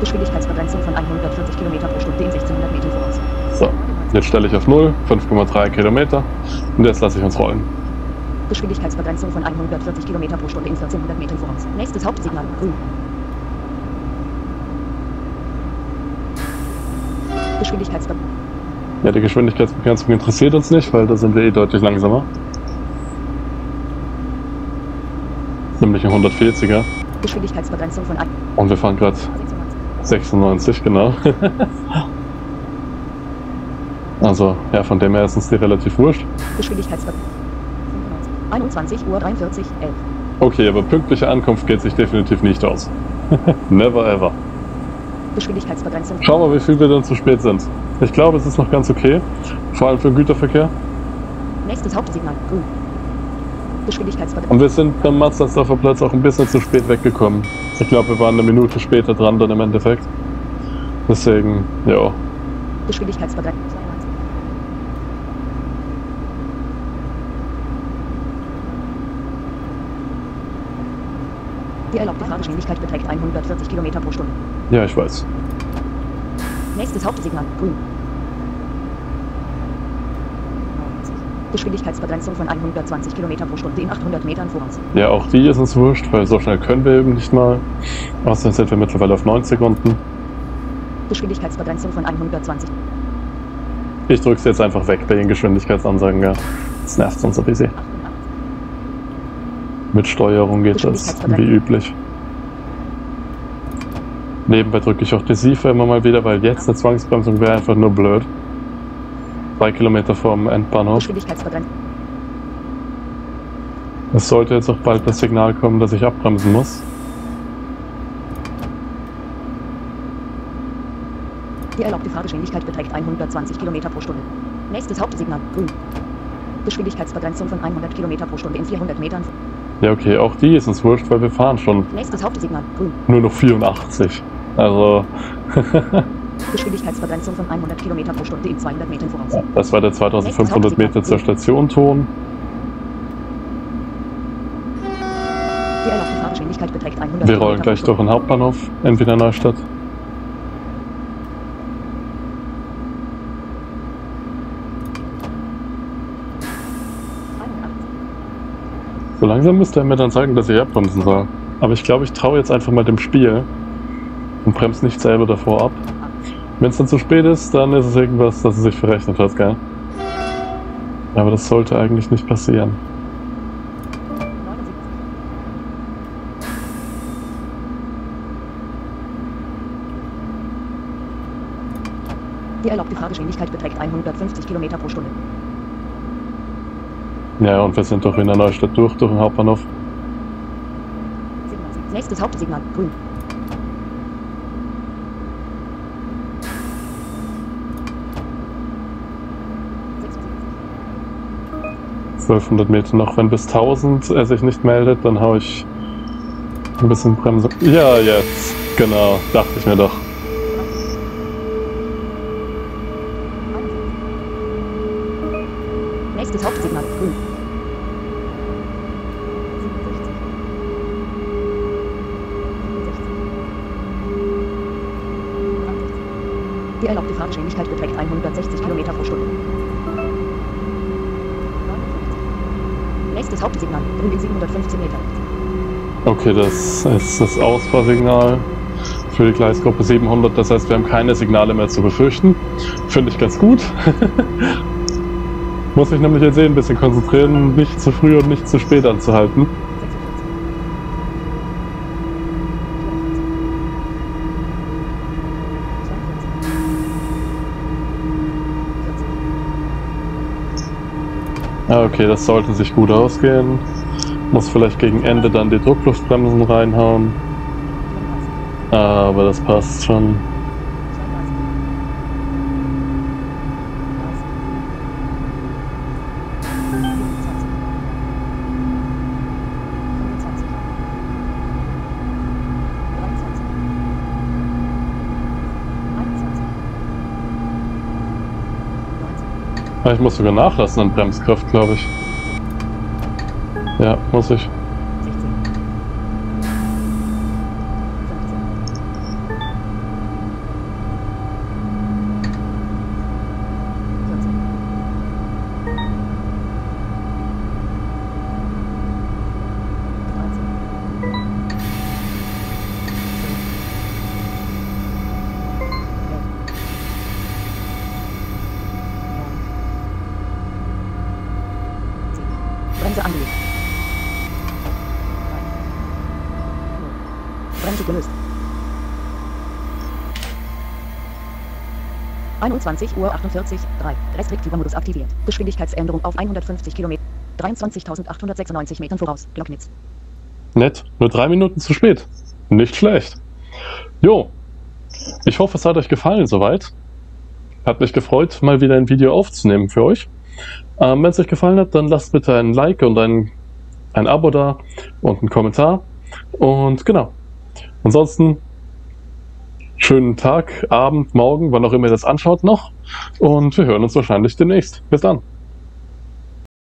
Geschwindigkeitsbegrenzung von 140 Kilometer pro Stunde in 1600 Metern vor uns. So, jetzt stelle ich auf 0, 5,3 Kilometer. Und jetzt lasse ich uns rollen. Geschwindigkeitsbegrenzung von 140 Kilometer pro Stunde in 1400 Metern vor uns. Nächstes Hauptsignal. Grün. Geschwindigkeitsbegrenzung. Ja, die Geschwindigkeitsbegrenzung interessiert uns nicht, weil da sind wir eh deutlich langsamer. Nämlich ein 140er. Geschwindigkeitsbegrenzung von 1. Und wir fahren gerade 96, genau. also, ja, von dem her ist uns die relativ wurscht. Geschwindigkeitsbegrenzung. 21 Uhr 43, 11. Okay, aber pünktliche Ankunft geht sich definitiv nicht aus. Never ever. Geschwindigkeitsbegrenzung. Schauen wir, wie viel wir dann zu spät sind. Ich glaube, es ist noch ganz okay. Vor allem für den Güterverkehr. Nächstes Hauptsignal. Grün. Geschwindigkeitsbegrenzung. Und wir sind beim Matzelsdorfer Platz auch ein bisschen zu spät weggekommen. Ich glaube, wir waren eine Minute später dran dann im Endeffekt. Deswegen, ja. Geschwindigkeitsbegrenzung. Die erlaubte Fahrgeschwindigkeit beträgt 140 Kilometer pro Stunde. Ja, ich weiß. Nächstes Hauptsignal. Grün. Geschwindigkeitsbegrenzung von 120 Kilometer pro Stunde in 800 Metern vor uns. Ja, auch die ist uns wurscht, weil so schnell können wir eben nicht mal. Außerdem sind wir mittlerweile auf 9 Sekunden. Geschwindigkeitsbegrenzung von 120. Ich drücke es jetzt einfach weg bei den Geschwindigkeitsansagen, ja. Das nervt uns ein bisschen. 88. Mit Steuerung geht das wie üblich. Nebenbei drücke ich auch die SIFA immer mal wieder, weil jetzt eine Zwangsbremsung wäre einfach nur blöd. Drei Kilometer vom Endbahnhof. Es sollte jetzt auch bald das Signal kommen, dass ich abbremsen muss. Die erlaubte Fahrgeschwindigkeit beträgt 120 Kilometer pro Stunde. Nächstes Hauptsignal. Grün. Geschwindigkeitsbegrenzung von 100 Kilometer pro Stunde in 400 Metern. Ja, okay, auch die ist uns wurscht, weil wir fahren schon Nächstes Hauptsignal. Grün. nur noch 84. Also, Geschwindigkeitsbegrenzung von 100 Kilometer pro Stunde in 200 Metern vor uns. das war der 2500 Meter zur Station Ton. Die erlaubte Fahrgeschwindigkeit beträgt 100 Wir rollen gleich durch den Hauptbahnhof in Wiener Neustadt. Stunde. 81. So langsam müsste er mir dann sagen, dass ich abbremsen soll. Aber ich glaube, ich traue jetzt einfach mal dem Spiel und bremse nicht selber davor ab. Wenn es dann zu spät ist, dann ist es irgendwas, dass es sich verrechnet hat, gell? Aber das sollte eigentlich nicht passieren. 79. Die erlaubte Fahrgeschwindigkeit beträgt 150 Kilometer pro Stunde. Ja, und wir sind durch Wiener Neustadt durch, durch den Hauptbahnhof. 77. Nächstes Hauptsignal. Grün. Sechsundsiebzig. 1200 Meter noch. Wenn bis 1000 er sich nicht meldet, dann hau ich ein bisschen Bremse. Ja, jetzt. Genau, dachte ich mir doch. Nächstes Hauptsignal. Grün. 67. 67. Die erlaubte Fahrgeschwindigkeit beträgt 160 Kilometer pro Stunde. 59. Erstes Hauptsignal. Grün in 715 Meter. Okay, das ist das Ausfahrsignal für die Gleisgruppe 700. Das heißt, wir haben keine Signale mehr zu befürchten. Finde ich ganz gut. Muss mich nämlich jetzt eh ein bisschen konzentrieren, nicht zu früh und nicht zu spät anzuhalten. 46. Ah, okay, das sollte sich gut ausgehen. Muss vielleicht gegen Ende dann die Druckluftbremsen reinhauen. 34. Aber das passt schon. 27. Ich muss sogar nachlassen an Bremskraft, glaube ich. Ja, muss ich. 16. 15. 14. 13. 12. Bremse angelegt. Bremse gelöst. 21 Uhr 48, 3. Restriktiver Modus aktiviert. Geschwindigkeitsänderung auf 150 Kilometer. 23.896 Metern voraus. Glocknitz. Nett. Nur drei Minuten zu spät. Nicht schlecht. Jo. Ich hoffe, es hat euch gefallen soweit. Hat mich gefreut, mal wieder ein Video aufzunehmen für euch. Ähm, Wenn es euch gefallen hat, dann lasst bitte ein Like und ein, ein Abo da und einen Kommentar. Und genau. Ansonsten schönen Tag, Abend, Morgen, wann auch immer ihr das anschaut noch. Und wir hören uns wahrscheinlich demnächst. Bis dann.